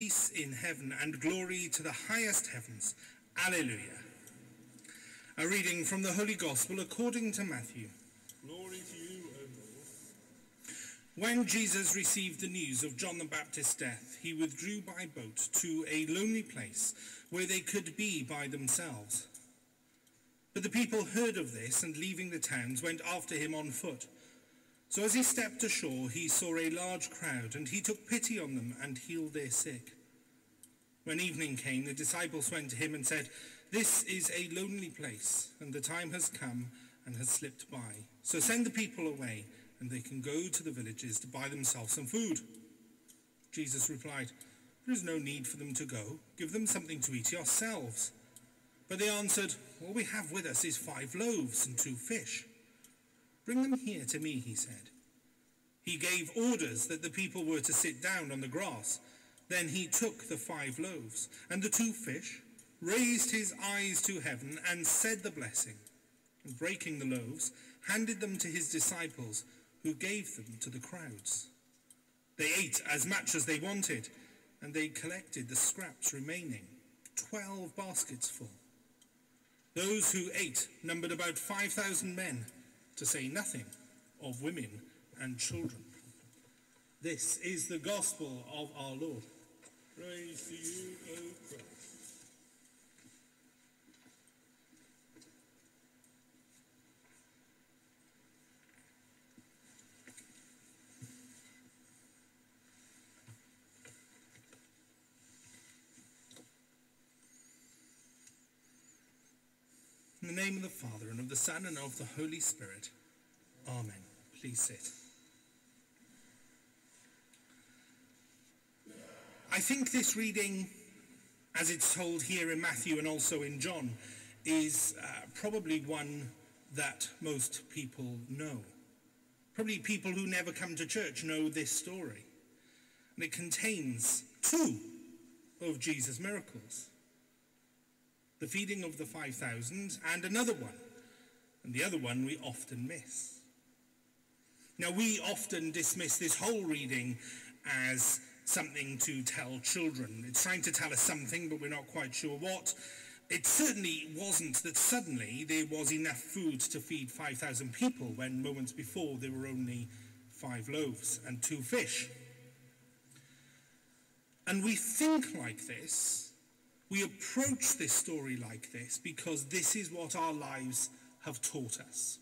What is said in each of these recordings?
peace in heaven and glory to the highest heavens. Alleluia. A reading from the Holy Gospel according to Matthew. Glory to you, O Lord. When Jesus received the news of John the Baptist's death, he withdrew by boat to a lonely place where they could be by themselves. But the people heard of this and leaving the towns went after him on foot. So as he stepped ashore, he saw a large crowd, and he took pity on them and healed their sick. When evening came, the disciples went to him and said, This is a lonely place, and the time has come and has slipped by. So send the people away, and they can go to the villages to buy themselves some food. Jesus replied, There is no need for them to go. Give them something to eat yourselves. But they answered, All we have with us is five loaves and two fish. Bring them here to me, he said. He gave orders that the people were to sit down on the grass. Then he took the five loaves and the two fish, raised his eyes to heaven and said the blessing. And breaking the loaves, handed them to his disciples, who gave them to the crowds. They ate as much as they wanted, and they collected the scraps remaining, twelve baskets full. Those who ate numbered about 5,000 men to say nothing of women and children. This is the gospel of our Lord. Praise to you, O Christ. Name of the Father, and of the Son, and of the Holy Spirit. Amen. Please sit. I think this reading, as it's told here in Matthew and also in John, is uh, probably one that most people know. Probably people who never come to church know this story. And it contains two of Jesus' miracles. The feeding of the 5,000 and another one. And the other one we often miss. Now we often dismiss this whole reading as something to tell children. It's trying to tell us something, but we're not quite sure what. It certainly wasn't that suddenly there was enough food to feed 5,000 people when moments before there were only five loaves and two fish. And we think like this, we approach this story like this because this is what our lives have taught us.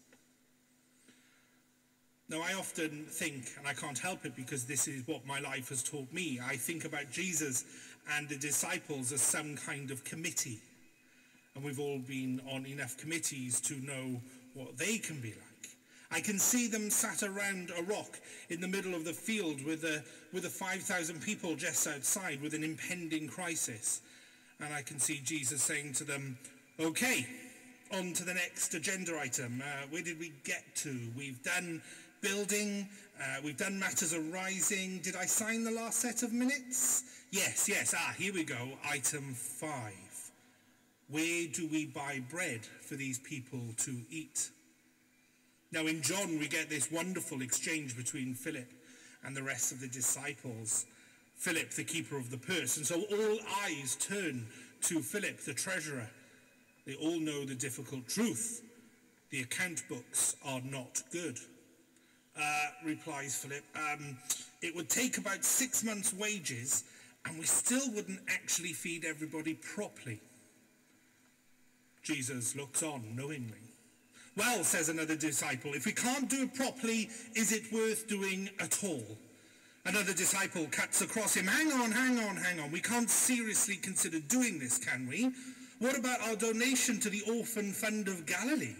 Now, I often think, and I can't help it because this is what my life has taught me, I think about Jesus and the disciples as some kind of committee. And we've all been on enough committees to know what they can be like. I can see them sat around a rock in the middle of the field with the, with the 5,000 people just outside with an impending crisis. And I can see Jesus saying to them, okay, on to the next agenda item. Uh, where did we get to? We've done building. Uh, we've done matters arising. Did I sign the last set of minutes? Yes, yes. Ah, here we go. Item five. Where do we buy bread for these people to eat? Now in John we get this wonderful exchange between Philip and the rest of the disciples. Philip, the keeper of the purse. And so all eyes turn to Philip, the treasurer. They all know the difficult truth. The account books are not good. Uh, replies Philip, um, it would take about six months' wages and we still wouldn't actually feed everybody properly. Jesus looks on knowingly. Well, says another disciple, if we can't do it properly, is it worth doing at all? Another disciple cuts across him, hang on, hang on, hang on. We can't seriously consider doing this, can we? What about our donation to the Orphan Fund of Galilee?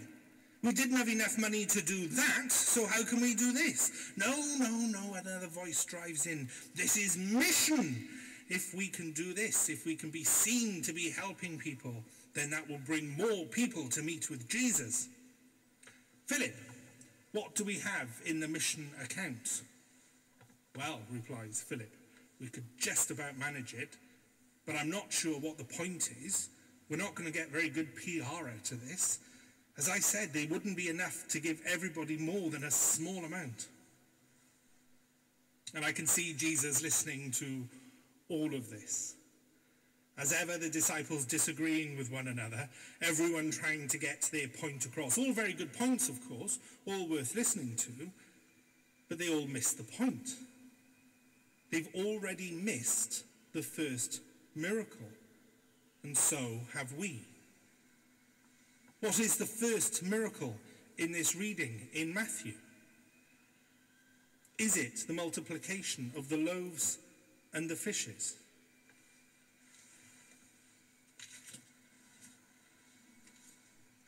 We didn't have enough money to do that, so how can we do this? No, no, no, another voice drives in. This is mission. If we can do this, if we can be seen to be helping people, then that will bring more people to meet with Jesus. Philip, what do we have in the mission account? Well, replies Philip, we could just about manage it, but I'm not sure what the point is. We're not going to get very good PR out of this. As I said, they wouldn't be enough to give everybody more than a small amount. And I can see Jesus listening to all of this. As ever, the disciples disagreeing with one another, everyone trying to get their point across. All very good points, of course, all worth listening to, but they all miss the point. They've already missed the first miracle, and so have we. What is the first miracle in this reading in Matthew? Is it the multiplication of the loaves and the fishes?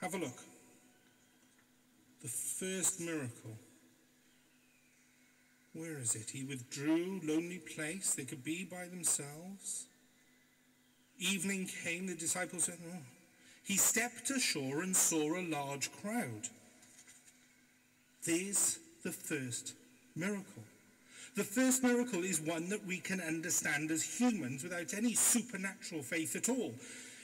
Have a look. The first miracle. Where is it? He withdrew, lonely place. They could be by themselves. Evening came, the disciples said, oh. He stepped ashore and saw a large crowd. There's the first miracle. The first miracle is one that we can understand as humans without any supernatural faith at all.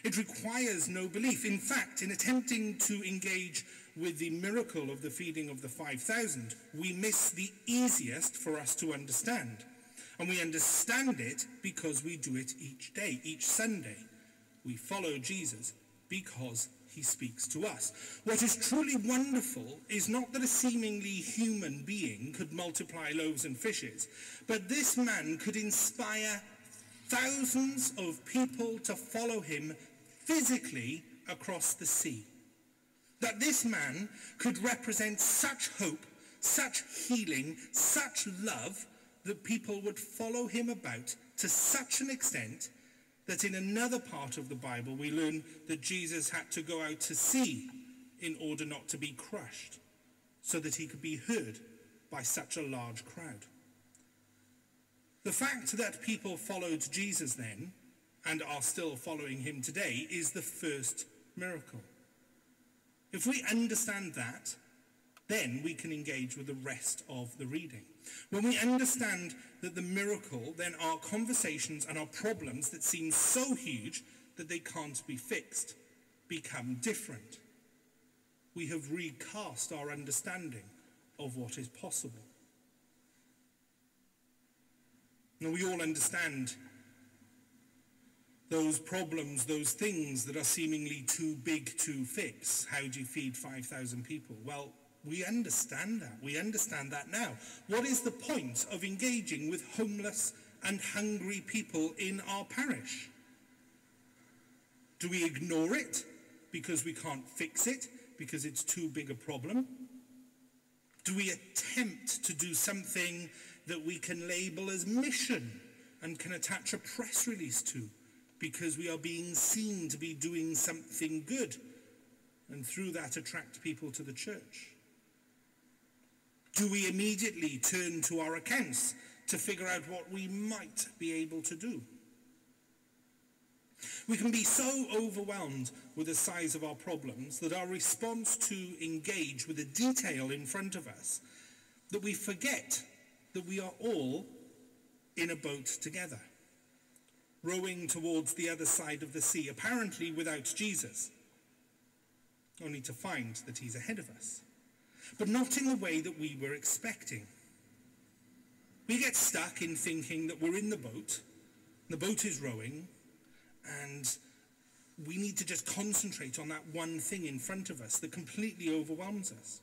It requires no belief. In fact, in attempting to engage with the miracle of the feeding of the 5,000, we miss the easiest for us to understand. And we understand it because we do it each day, each Sunday. We follow Jesus because he speaks to us. What is truly wonderful is not that a seemingly human being could multiply loaves and fishes, but this man could inspire thousands of people to follow him physically across the sea. That this man could represent such hope, such healing, such love that people would follow him about to such an extent that in another part of the Bible we learn that Jesus had to go out to sea in order not to be crushed, so that he could be heard by such a large crowd. The fact that people followed Jesus then, and are still following him today, is the first miracle. If we understand that, then we can engage with the rest of the reading. When we understand that the miracle, then our conversations and our problems that seem so huge that they can't be fixed become different. We have recast our understanding of what is possible. Now we all understand those problems, those things that are seemingly too big to fix. How do you feed 5,000 people? Well, we understand that. We understand that now. What is the point of engaging with homeless and hungry people in our parish? Do we ignore it because we can't fix it, because it's too big a problem? Do we attempt to do something that we can label as mission and can attach a press release to because we are being seen to be doing something good and through that attract people to the church? Do we immediately turn to our accounts to figure out what we might be able to do? We can be so overwhelmed with the size of our problems that our response to engage with the detail in front of us that we forget that we are all in a boat together, rowing towards the other side of the sea, apparently without Jesus, only to find that he's ahead of us but not in the way that we were expecting. We get stuck in thinking that we're in the boat, the boat is rowing, and we need to just concentrate on that one thing in front of us that completely overwhelms us.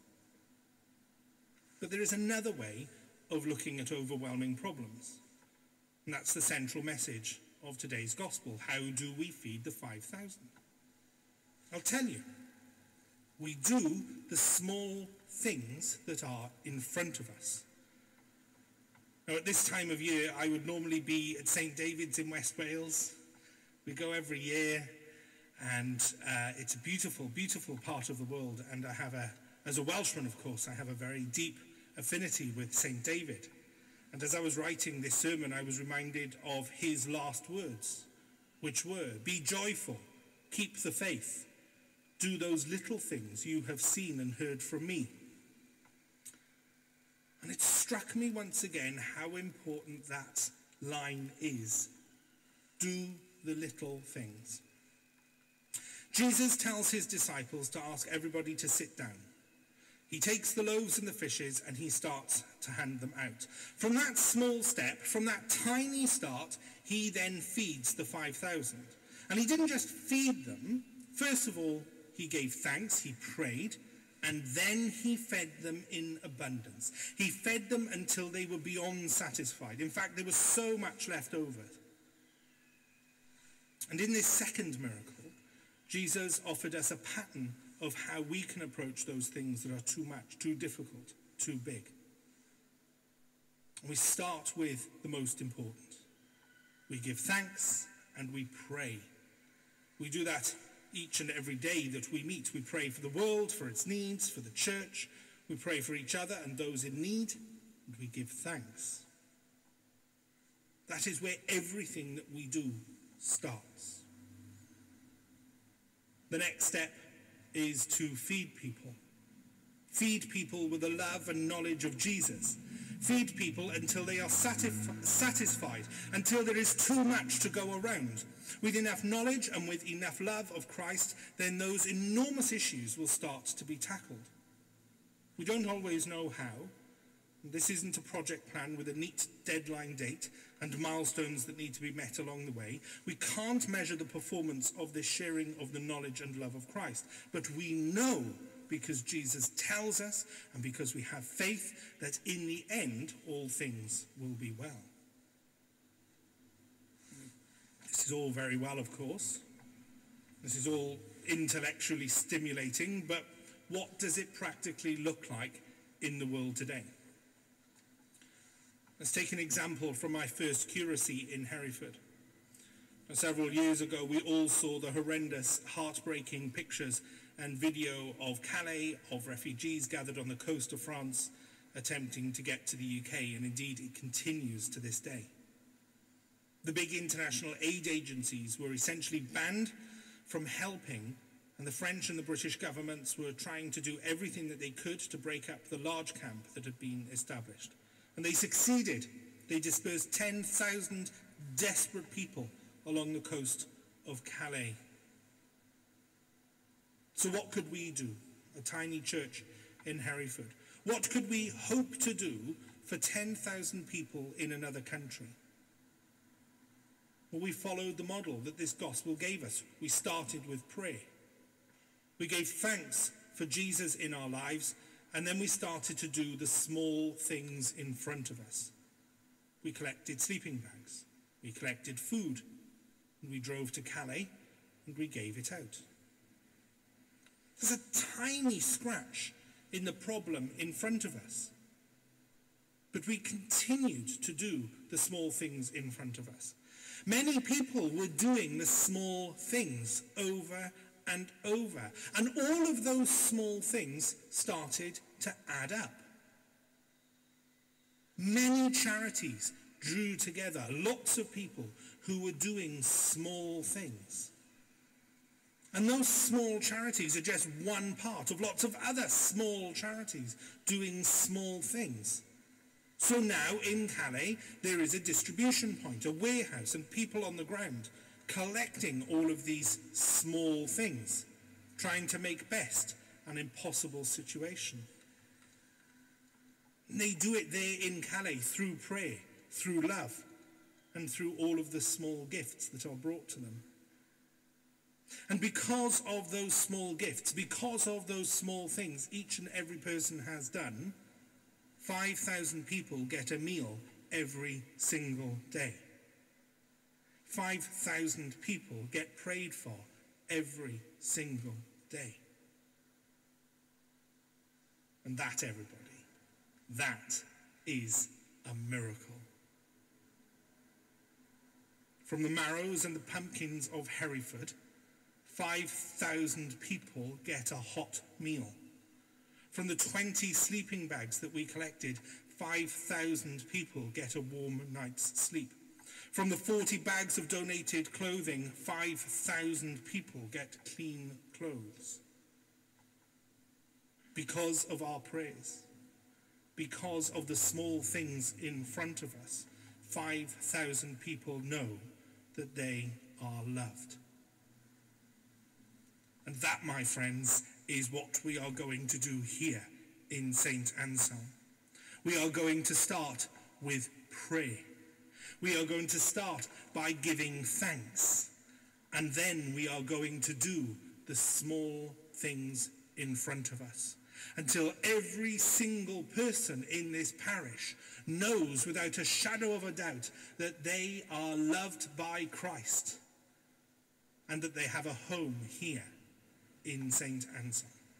But there is another way of looking at overwhelming problems. And that's the central message of today's gospel. How do we feed the 5,000? I'll tell you. We do the small things that are in front of us. Now, at this time of year, I would normally be at St. David's in West Wales. We go every year, and uh, it's a beautiful, beautiful part of the world. And I have a, as a Welshman, of course, I have a very deep affinity with St. David. And as I was writing this sermon, I was reminded of his last words, which were, be joyful, keep the faith, do those little things you have seen and heard from me. And it struck me once again how important that line is. Do the little things. Jesus tells his disciples to ask everybody to sit down. He takes the loaves and the fishes and he starts to hand them out. From that small step, from that tiny start, he then feeds the 5,000. And he didn't just feed them. First of all, he gave thanks, he prayed, and then he fed them in abundance. He fed them until they were beyond satisfied. In fact, there was so much left over. And in this second miracle, Jesus offered us a pattern of how we can approach those things that are too much, too difficult, too big. We start with the most important. We give thanks and we pray. We do that each and every day that we meet. We pray for the world, for its needs, for the church. We pray for each other and those in need, and we give thanks. That is where everything that we do starts. The next step is to feed people. Feed people with the love and knowledge of Jesus. Feed people until they are satisf- satisfied, until there is too much to go around. With enough knowledge and with enough love of Christ, then those enormous issues will start to be tackled. We don't always know how. This isn't a project plan with a neat deadline date and milestones that need to be met along the way. We can't measure the performance of this sharing of the knowledge and love of Christ. But we know because Jesus tells us and because we have faith that in the end all things will be well. This is all very well, of course. This is all intellectually stimulating, but what does it practically look like in the world today? Let's take an example from my first curacy in Hereford. Several years ago, we all saw the horrendous, heartbreaking pictures and video of Calais, of refugees gathered on the coast of France, attempting to get to the UK, and indeed it continues to this day. The big international aid agencies were essentially banned from helping, and the French and the British governments were trying to do everything that they could to break up the large camp that had been established. And they succeeded. They dispersed 10,000 desperate people along the coast of Calais. So what could we do, a tiny church in Hereford? What could we hope to do for 10,000 people in another country? Well, we followed the model that this gospel gave us. We started with prayer. We gave thanks for Jesus in our lives and then we started to do the small things in front of us. We collected sleeping bags. We collected food. And we drove to Calais and we gave it out. There's a tiny scratch in the problem in front of us. But we continued to do the small things in front of us. Many people were doing the small things over and over. And all of those small things started to add up. Many charities drew together lots of people who were doing small things. And those small charities are just one part of lots of other small charities doing small things. So now in Calais, there is a distribution point, a warehouse, and people on the ground collecting all of these small things, trying to make best an impossible situation. And they do it there in Calais through prayer, through love, and through all of the small gifts that are brought to them. And because of those small gifts, because of those small things each and every person has done, 5,000 people get a meal every single day. 5,000 people get prayed for every single day. And that, everybody, that is a miracle. From the marrows and the pumpkins of Hereford, 5,000 people get a hot meal. From the 20 sleeping bags that we collected, 5,000 people get a warm night's sleep. From the 40 bags of donated clothing, 5,000 people get clean clothes. Because of our prayers, because of the small things in front of us, 5,000 people know that they are loved. And that, my friends, is what we are going to do here in St. Anselm. We are going to start with prayer. We are going to start by giving thanks. And then we are going to do the small things in front of us until every single person in this parish knows without a shadow of a doubt that they are loved by Christ and that they have a home here in St. Anselm.